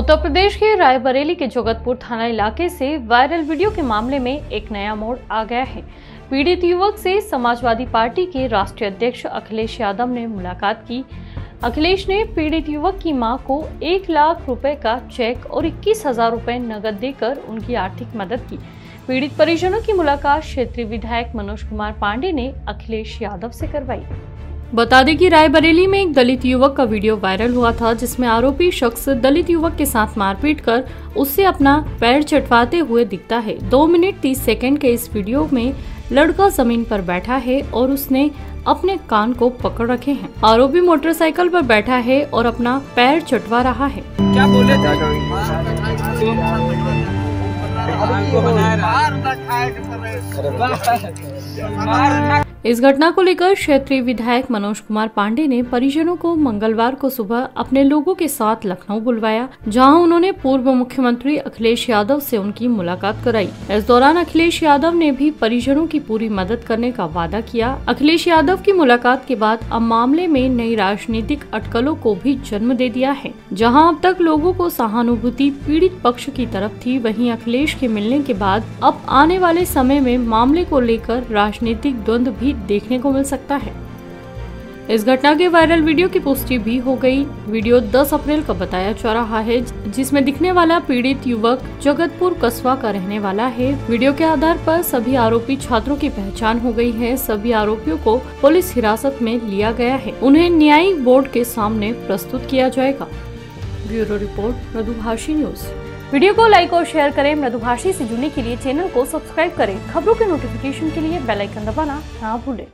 उत्तर प्रदेश के रायबरेली के जगतपुर थाना इलाके से वायरल वीडियो के मामले में एक नया मोड़ आ गया है। पीड़ित युवक से समाजवादी पार्टी के राष्ट्रीय अध्यक्ष अखिलेश यादव ने मुलाकात की। अखिलेश ने पीड़ित युवक की माँ को एक लाख रुपए का चेक और इक्कीस हज़ार रुपए नगद देकर उनकी आर्थिक मदद की। पीड़ित परिजनों की मुलाकात क्षेत्रीय विधायक मनोज कुमार पांडे ने अखिलेश यादव से करवाई। बता दें कि रायबरेली में एक दलित युवक का वीडियो वायरल हुआ था जिसमें आरोपी शख्स दलित युवक के साथ मारपीट कर उससे अपना पैर चटवाते हुए दिखता है। दो मिनट तीस सेकंड के इस वीडियो में लड़का ज़मीन पर बैठा है और उसने अपने कान को पकड़ रखे हैं। आरोपी मोटरसाइकिल पर बैठा है और अपना पैर चटवा रहा है। क्या बोले थे? इस घटना को लेकर क्षेत्रीय विधायक मनोज कुमार पांडे ने परिजनों को मंगलवार को सुबह अपने लोगों के साथ लखनऊ बुलवाया, जहाँ उन्होंने पूर्व मुख्यमंत्री अखिलेश यादव से उनकी मुलाकात कराई। इस दौरान अखिलेश यादव ने भी परिजनों की पूरी मदद करने का वादा किया। अखिलेश यादव की मुलाकात के बाद अब मामले में नई राजनीतिक अटकलों को भी जन्म दे दिया है, जहाँ अब तक लोगों को सहानुभूति पीड़ित पक्ष की तरफ़ थी। वही अखिलेश के मिलने के बाद अब आने वाले समय में मामले को लेकर राजनीतिक द्वंद्व भी देखने को मिल सकता है। इस घटना के वायरल वीडियो की पुष्टि भी हो गई। वीडियो 10 अप्रैल का बताया जा रहा है, जिसमें दिखने वाला पीड़ित युवक जगतपुर कस्बा का रहने वाला है। वीडियो के आधार पर सभी आरोपी छात्रों की पहचान हो गई है। सभी आरोपियों को पुलिस हिरासत में लिया गया है। उन्हें न्यायिक बोर्ड के सामने प्रस्तुत किया जाएगा। Bureau report, Madhubhashi news. Video को लाइक और शेयर करें। मृदुभाषी से जुड़ने के लिए चैनल को सब्सक्राइब करें। खबरों के नोटिफिकेशन के लिए बेल आइकन दबाना ना भूलें।